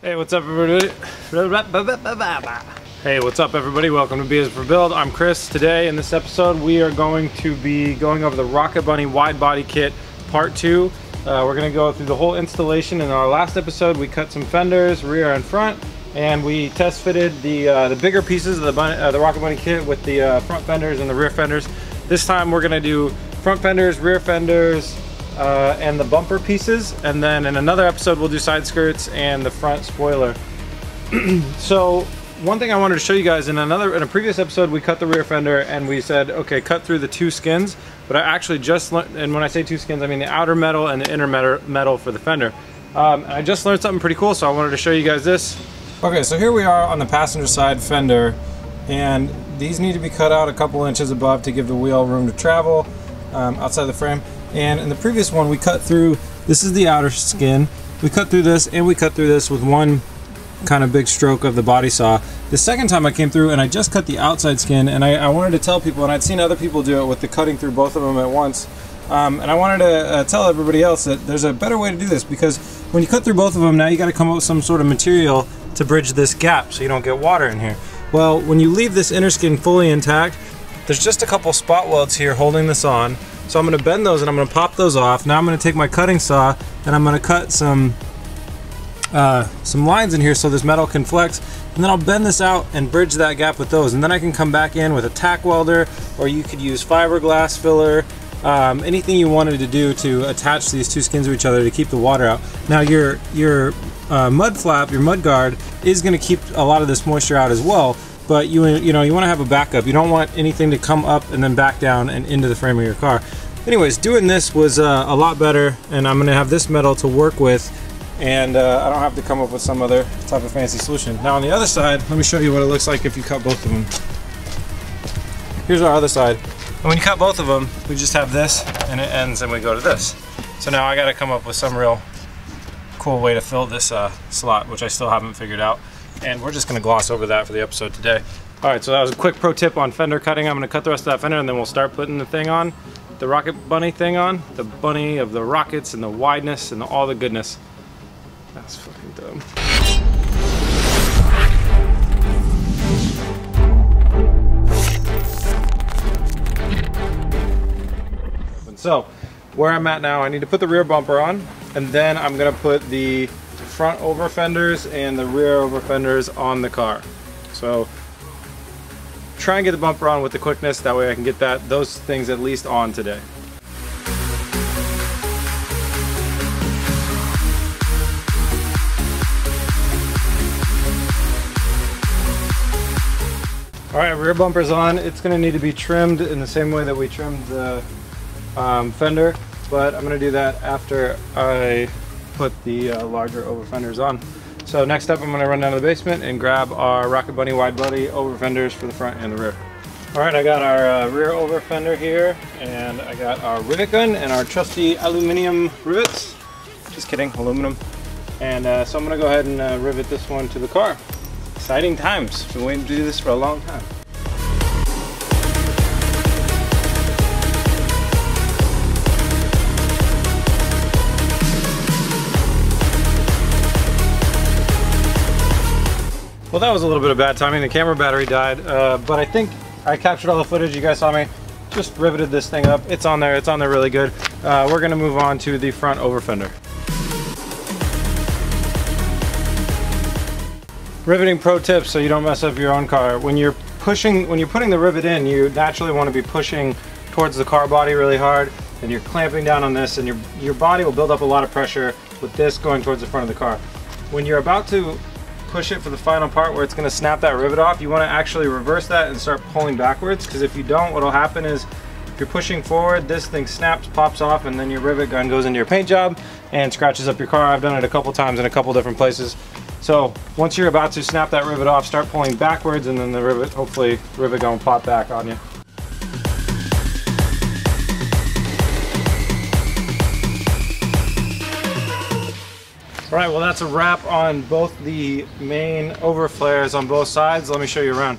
Hey, what's up, everybody? Hey, what's up, everybody? Welcome to B is for Build. I'm Chris. Today, in this episode, we are going to be going over the Rocket Bunny wide body kit part two. Uh, we're going to go through the whole installation. In our last episode, we cut some fenders, rear and front, and we test fitted the uh, the bigger pieces of the, bunny, uh, the Rocket Bunny kit with the uh, front fenders and the rear fenders. This time, we're going to do front fenders, rear fenders, uh, and the bumper pieces. And then in another episode, we'll do side skirts and the front spoiler. so one thing I wanted to show you guys in another in a previous episode, we cut the rear fender and we said, okay, cut through the two skins. But I actually just learned, and when I say two skins, I mean the outer metal and the inner metal for the fender. Um, I just learned something pretty cool, so I wanted to show you guys this. Okay, so here we are on the passenger side fender, and these need to be cut out a couple inches above to give the wheel room to travel um, outside the frame. And in the previous one, we cut through, this is the outer skin. We cut through this and we cut through this with one kind of big stroke of the body saw. The second time I came through and I just cut the outside skin and I, I wanted to tell people, and I'd seen other people do it with the cutting through both of them at once. Um, and I wanted to uh, tell everybody else that there's a better way to do this because when you cut through both of them, now you got to come up with some sort of material to bridge this gap so you don't get water in here. Well, when you leave this inner skin fully intact, there's just a couple spot welds here holding this on. So I'm to bend those and I'm going to pop those off. Now I'm going to take my cutting saw and I'm going to cut some uh, some lines in here so this metal can flex and then I'll bend this out and bridge that gap with those and then I can come back in with a tack welder or you could use fiberglass filler um, anything you wanted to do to attach these two skins to each other to keep the water out. Now your your uh, mud flap, your mud guard is going to keep a lot of this moisture out as well but you you know you want to have a backup. You don't want anything to come up and then back down and into the frame of your car. Anyways, doing this was uh, a lot better, and I'm gonna have this metal to work with, and uh, I don't have to come up with some other type of fancy solution. Now on the other side, let me show you what it looks like if you cut both of them. Here's our other side. And when you cut both of them, we just have this, and it ends, and we go to this. So now I got to come up with some real cool way to fill this uh, slot, which I still haven't figured out and we're just gonna gloss over that for the episode today. All right, so that was a quick pro tip on fender cutting. I'm gonna cut the rest of that fender and then we'll start putting the thing on, the Rocket Bunny thing on, the bunny of the rockets and the wideness and the, all the goodness. That's fucking dumb. So, where I'm at now, I need to put the rear bumper on, and then I'm gonna put the front over fenders and the rear over fenders on the car. So try and get the bumper on with the quickness, that way I can get that those things at least on today. All right, rear bumper's on. It's gonna need to be trimmed in the same way that we trimmed the um, fender, but I'm gonna do that after I put the uh, larger over fenders on. So next up I'm to run down to the basement and grab our Rocket Bunny wide body over fenders for the front and the rear. Alright, I got our uh, rear over fender here and I got our rivet gun and our trusty aluminum rivets. Just kidding, aluminum. And uh, so I'm to go ahead and uh, rivet this one to the car. Exciting times. Been waiting to do this for a long time. Well, that was a little bit of bad timing. The camera battery died, uh, but I think I captured all the footage. You guys saw me. Just riveted this thing up. It's on there. It's on there really good. Uh, we're going to move on to the front over fender. Riveting pro tips so you don't mess up your own car. When you're pushing, when you're putting the rivet in, you naturally want to be pushing towards the car body really hard and you're clamping down on this and your, your body will build up a lot of pressure with this going towards the front of the car. When you're about to push it for the final part where it's going to snap that rivet off, you want to actually reverse that and start pulling backwards because if you don't, what will happen is if you're pushing forward, this thing snaps, pops off, and then your rivet gun goes into your paint job and scratches up your car. I've done it a couple times in a couple different places. So once you're about to snap that rivet off, start pulling backwards and then the rivet, hopefully rivet gun will pop back on you. All right, well that's a wrap on both the main over flares on both sides. Let me show you around.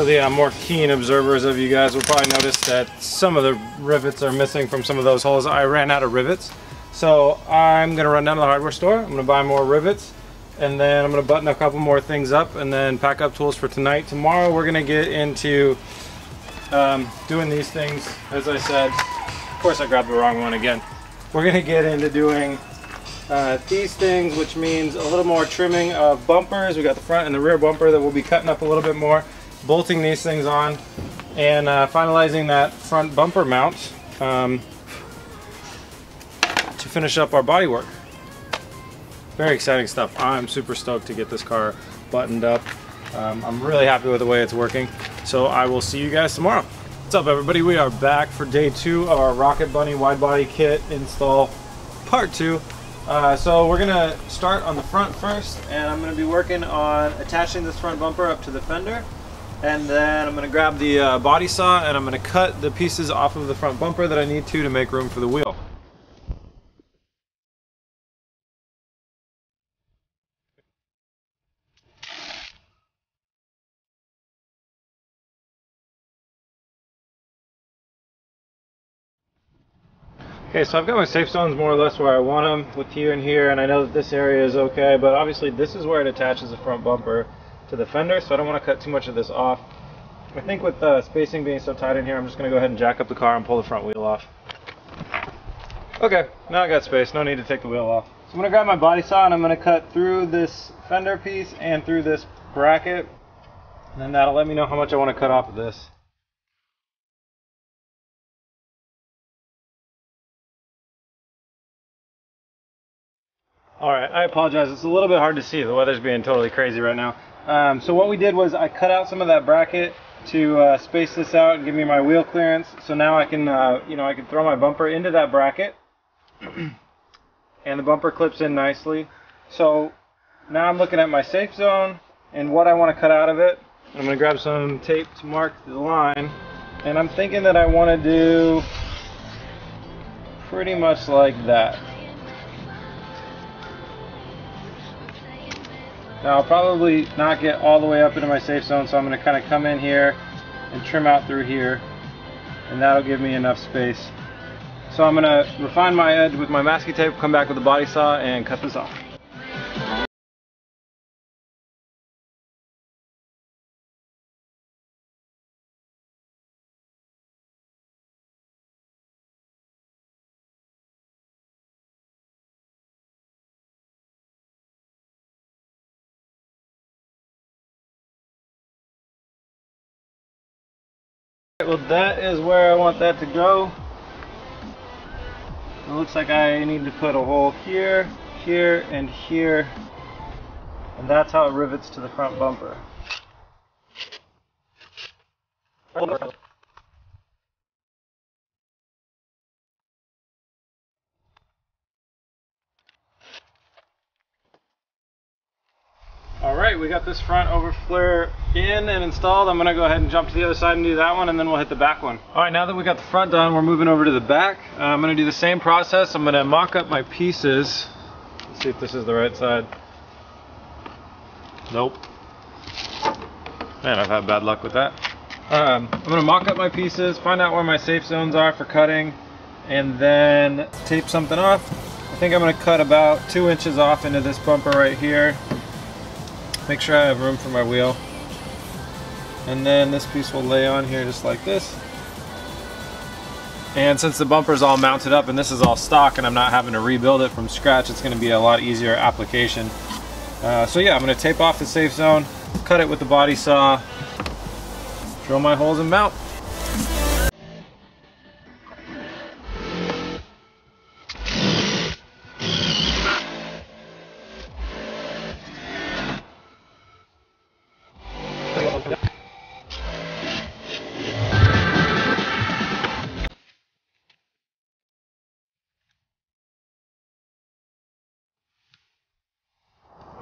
The uh, more keen observers of you guys will probably notice that some of the rivets are missing from some of those holes. I ran out of rivets. So I'm gonna run down to the hardware store. I'm gonna buy more rivets and then I'm gonna button a couple more things up and then pack up tools for tonight. Tomorrow we're gonna get into um, doing these things, as I said. Of course I grabbed the wrong one again. We're gonna get into doing uh, these things, which means a little more trimming of bumpers. We got the front and the rear bumper that we'll be cutting up a little bit more, bolting these things on, and uh, finalizing that front bumper mount um, to finish up our body work. Very exciting stuff. I'm super stoked to get this car buttoned up. Um, I'm really happy with the way it's working. So I will see you guys tomorrow. What's up everybody? We are back for day two of our Rocket Bunny wide body kit install part two. Uh, so we're gonna start on the front first and I'm gonna be working on attaching this front bumper up to the fender and then I'm gonna grab the uh, body saw and I'm gonna cut the pieces off of the front bumper that I need to to make room for the wheel. Okay, so I've got my safe zones more or less where I want them with here and here, and I know that this area is okay, but obviously this is where it attaches the front bumper to the fender, so I don't want to cut too much of this off. I think with the spacing being so tight in here, I'm just going to go ahead and jack up the car and pull the front wheel off. Okay, now I got space, no need to take the wheel off. So I'm going to grab my body saw and I'm going to cut through this fender piece and through this bracket, and then that'll let me know how much I want to cut off of this. Alright, I apologize. It's a little bit hard to see. The weather's being totally crazy right now. Um, so what we did was I cut out some of that bracket to uh, space this out and give me my wheel clearance. So now I can, uh, you know, I can throw my bumper into that bracket. and the bumper clips in nicely. So now I'm looking at my safe zone and what I want to cut out of it. I'm going to grab some tape to mark the line. And I'm thinking that I want to do pretty much like that. Now I'll probably not get all the way up into my safe zone, so I'm going to kind of come in here and trim out through here, and that'll give me enough space. So I'm going to refine my edge with my masking tape, come back with the body saw, and cut this off. Well, that is where I want that to go. It looks like I need to put a hole here, here, and here. And that's how it rivets to the front bumper. Alright, we got this front over flare in and installed. I'm to go ahead and jump to the other side and do that one and then we'll hit the back one. Alright, now that we got the front done, we're moving over to the back. Uh, I'm to do the same process. I'm to mock up my pieces. Let's see if this is the right side. Nope. Man, I've had bad luck with that. Um, I'm to mock up my pieces, find out where my safe zones are for cutting, and then tape something off. I think I'm to cut about two inches off into this bumper right here Make sure I have room for my wheel. And then this piece will lay on here just like this. And since the bumper is all mounted up and this is all stock and I'm not having to rebuild it from scratch, it's going to be a lot easier application. Uh, so yeah, I'm going to tape off the safe zone, cut it with the body saw, drill my holes and mount.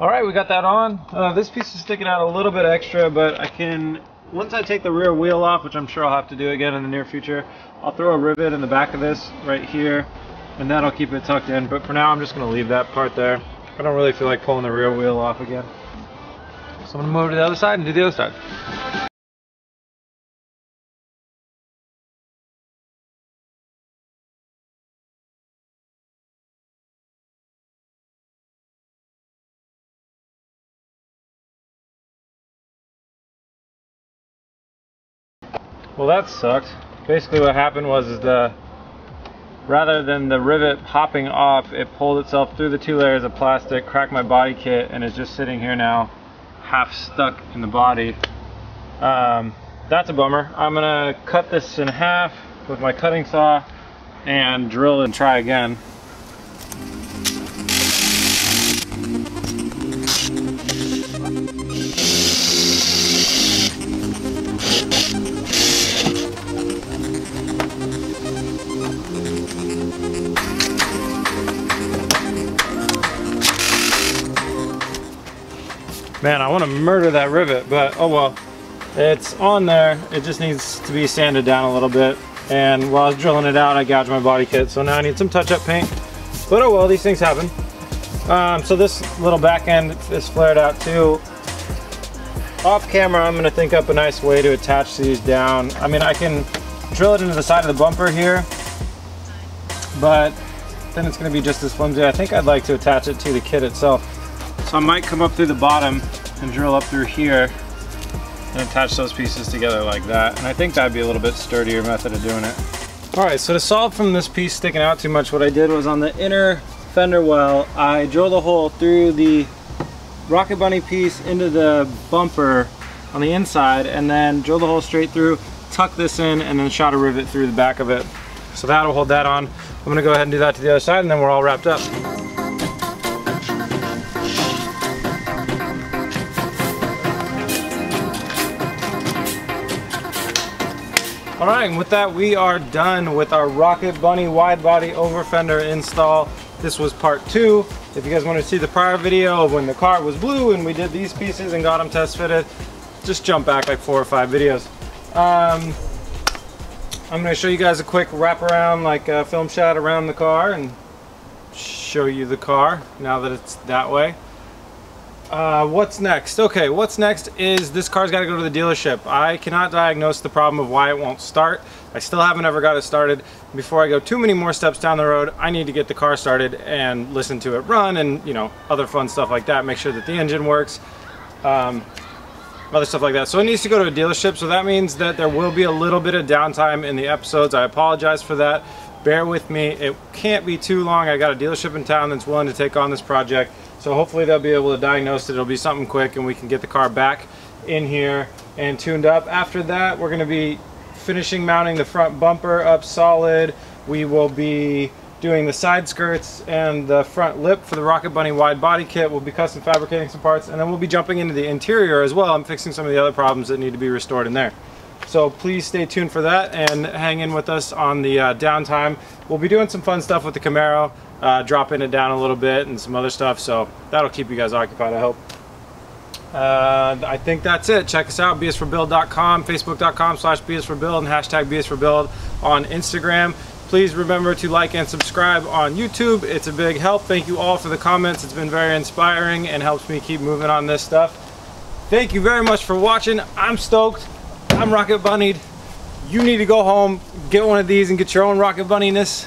All right, we got that on. Uh, this piece is sticking out a little bit extra, but I can, once I take the rear wheel off, which I'm sure I'll have to do again in the near future, I'll throw a rivet in the back of this right here, and that'll keep it tucked in. But for now, I'm just gonna leave that part there. I don't really feel like pulling the rear wheel off again. So I'm gonna move to the other side and do the other side. Well, that sucked. Basically what happened was the, rather than the rivet popping off, it pulled itself through the two layers of plastic, cracked my body kit, and is just sitting here now, half stuck in the body. Um, that's a bummer. I'm gonna cut this in half with my cutting saw and drill and try again. Man, I want to murder that rivet, but oh well. It's on there. It just needs to be sanded down a little bit. And while I was drilling it out, I gouged my body kit. So now I need some touch-up paint. But oh well, these things happen. Um, so this little back end is flared out too. Off camera, I'm gonna think up a nice way to attach these down. I mean, I can drill it into the side of the bumper here, but then it's gonna be just as flimsy. I think I'd like to attach it to the kit itself. So I might come up through the bottom and drill up through here and attach those pieces together like that. And I think that'd be a little bit sturdier method of doing it. All right, so to solve from this piece sticking out too much, what I did was on the inner fender well, I drilled a hole through the Rocket Bunny piece into the bumper on the inside and then drilled the hole straight through, tuck this in, and then shot a rivet through the back of it. So that'll hold that on. I'm gonna go ahead and do that to the other side and then we're all wrapped up. All right, and with that, we are done with our Rocket Bunny wide body over fender install. This was part two. If you guys want to see the prior video of when the car was blue and we did these pieces and got them test fitted, just jump back like four or five videos. Um, I'm to show you guys a quick wraparound, like a film shot around the car and show you the car now that it's that way. Uh, what's next? Okay, what's next is this car's got to go to the dealership. I cannot diagnose the problem of why it won't start. I still haven't ever got it started. Before I go too many more steps down the road, I need to get the car started and listen to it run and, you know, other fun stuff like that. Make sure that the engine works, um, other stuff like that. So it needs to go to a dealership, so that means that there will be a little bit of downtime in the episodes. I apologize for that. Bear with me. It can't be too long. I got a dealership in town that's willing to take on this project. So hopefully they'll be able to diagnose it. It'll be something quick and we can get the car back in here and tuned up. After that, we're gonna be finishing mounting the front bumper up solid. We will be doing the side skirts and the front lip for the Rocket Bunny wide body kit. We'll be custom fabricating some parts and then we'll be jumping into the interior as well. I'm fixing some of the other problems that need to be restored in there. So please stay tuned for that and hang in with us on the uh, downtime. We'll be doing some fun stuff with the Camaro uh, dropping it down a little bit and some other stuff. So that'll keep you guys occupied, I hope. Uh, I think that's it. Check us out, bisforbuild.com, facebook.com slash bisforbuild, and hashtag bisforbuild on Instagram. Please remember to like and subscribe on YouTube. It's a big help. Thank you all for the comments. It's been very inspiring and helps me keep moving on this stuff. Thank you very much for watching. I'm stoked. I'm Rocket Bunnied. You need to go home, get one of these, and get your own Rocket Bunniness.